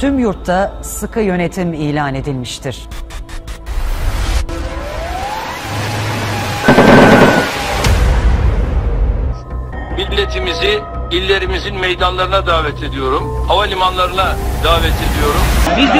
tüm yurtta sıkı yönetim ilan edilmiştir. Milletimizi illerimizin meydanlarına davet ediyorum. Havalimanlarına davet ediyorum. Bizim